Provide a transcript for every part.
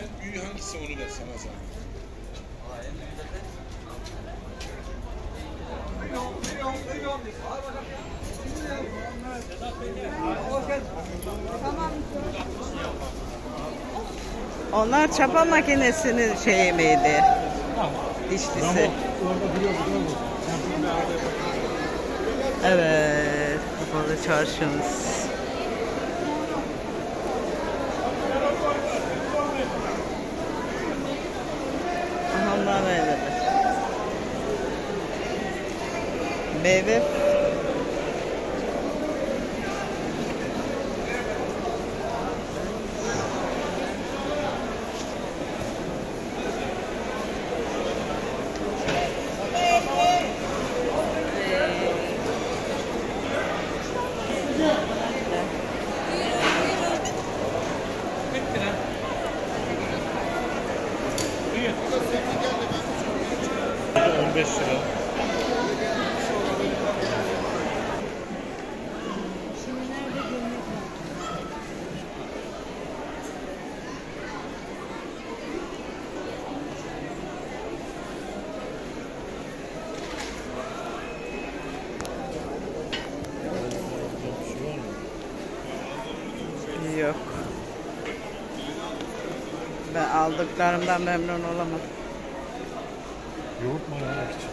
En büyüğü hangisi onu da sana zaten. Onlar çapa makinesinin şeyi miydi? Dişlisi. Evet, kapalı çarşımız. Meyve lira. yok. Ben aldıklarımdan memnun olamam. Yoğurt mu yapmak için?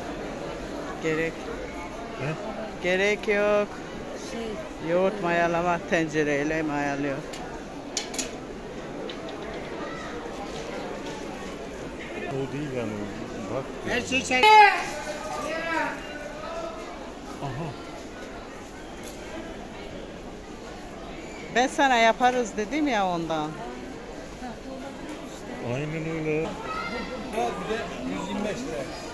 Gerek He? gerek yok. Yoğurt mayalama tencereyle mayalıyor. O değil yani. Bak. Her şey sen. Aha. Ben sana yaparız dedim ya ondan. Aynen öyle. Bir de 125 lira.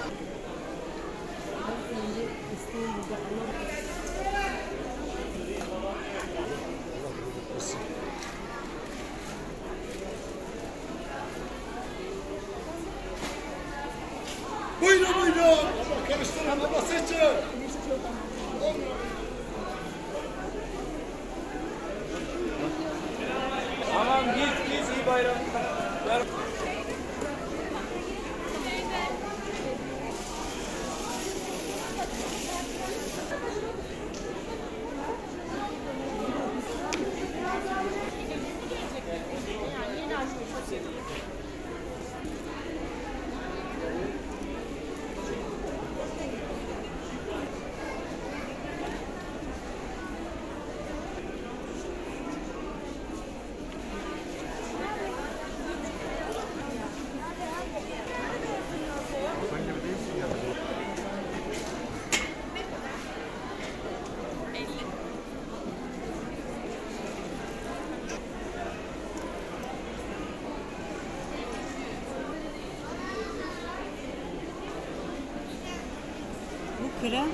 Krem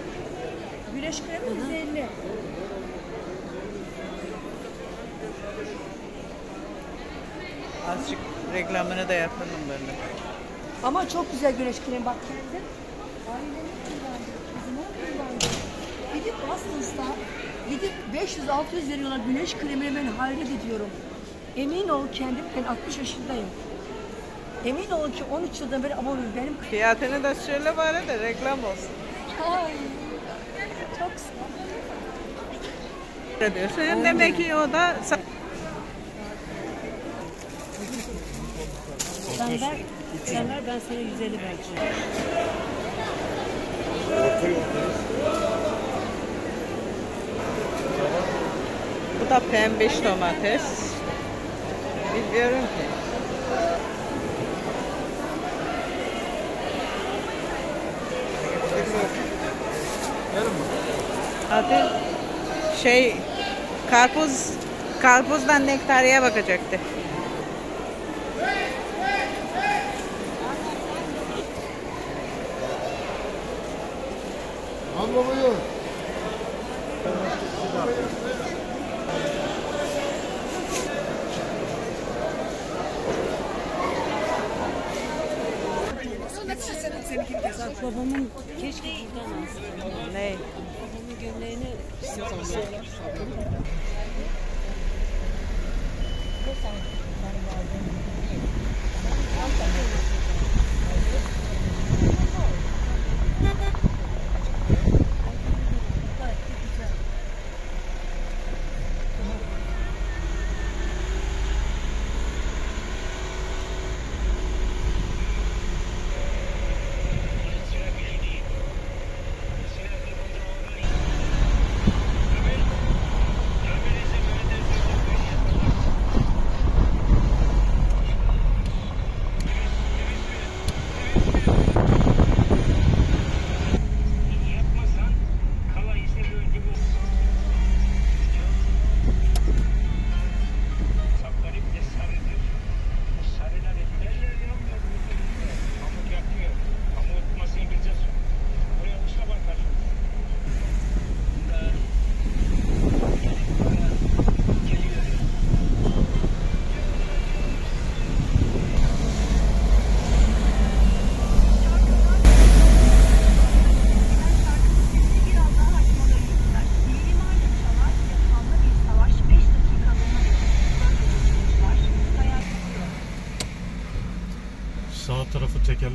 Güneş kremi 150. azıcık reklamını da yapalım böyle. Ama çok güzel güneş kremi bak kendim. Ailenin kullandı. Kızımın kullandı. Gidip Boston'da gidip 500-600 veriyorlar güneş kremini ben hayret ediyorum. Emin ol kendim ben 60 yaşındayım. Emin ol ki 13 yıldan beri aboneyim. Benim Fiyatını da söyle bari de reklam olsun. Ay, çok. Hem demek ki o da Sen ver, sen ver ben sana 150 vereceğim. bu da pembiş domates. Bilmiyorum ki. Hadi şey karpuz karpuzdan nektariye bakacaktı. Al babayı. Bak babamın keşke buradan alsın. Ne? Şimdi gömleğini sıkıyorlar.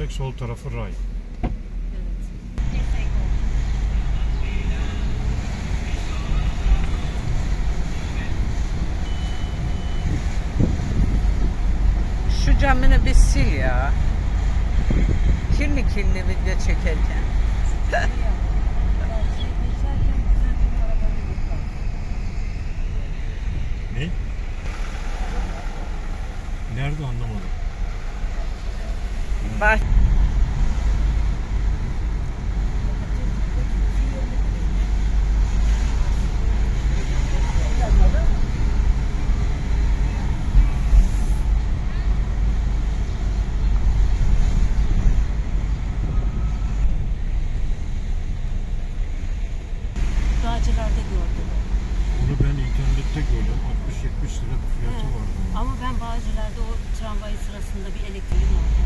Tekerlek, sol tarafı ray. Şu camını bir sil ya. Kirli kirli video çekerken. Ne? Nerede anlamadım. Bak. Bağcılar'da gördüm. Onu ben internette gördüm. 60-70 lira bir fiyatı Evet. vardı. onun. Ama ben Bağcılar'da o tramvay sırasında bir elektriğim oldu.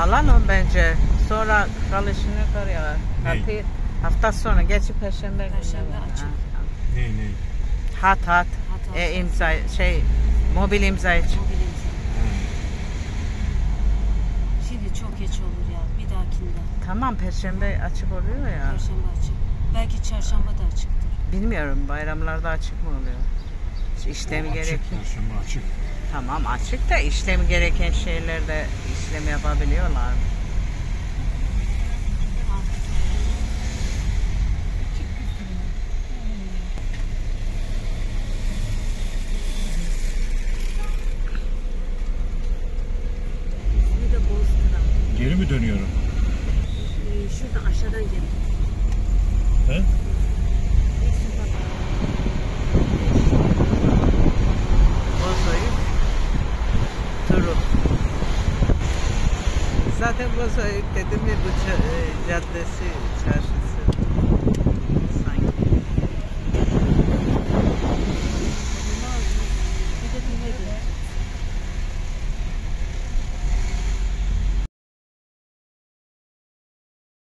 Alan o bence. Sonra kalışını kar ya. Ne? Kapıyı hafta sonu geçi perşembe günü. Perşembe açık. Ne ne? Hat hat. Hat, E, imza şey mobil imza için. Mobil imza. Şimdi çok geç olur ya. Bir dahakinde. Tamam perşembe açık oluyor ya. Perşembe açık. Belki çarşamba da açıktır. Bilmiyorum bayramlarda açık mı oluyor? İşlemi O gerek. Açık, perşembe açık. Tamam açık da işlemi gereken şeylerde işlem yapabiliyorlar. De. Geri mi dönüyorum? Ee, şuradan aşağıdan gel. He? Zaten Bozoyuk dedim ya bu ça- e, caddesi, çarşı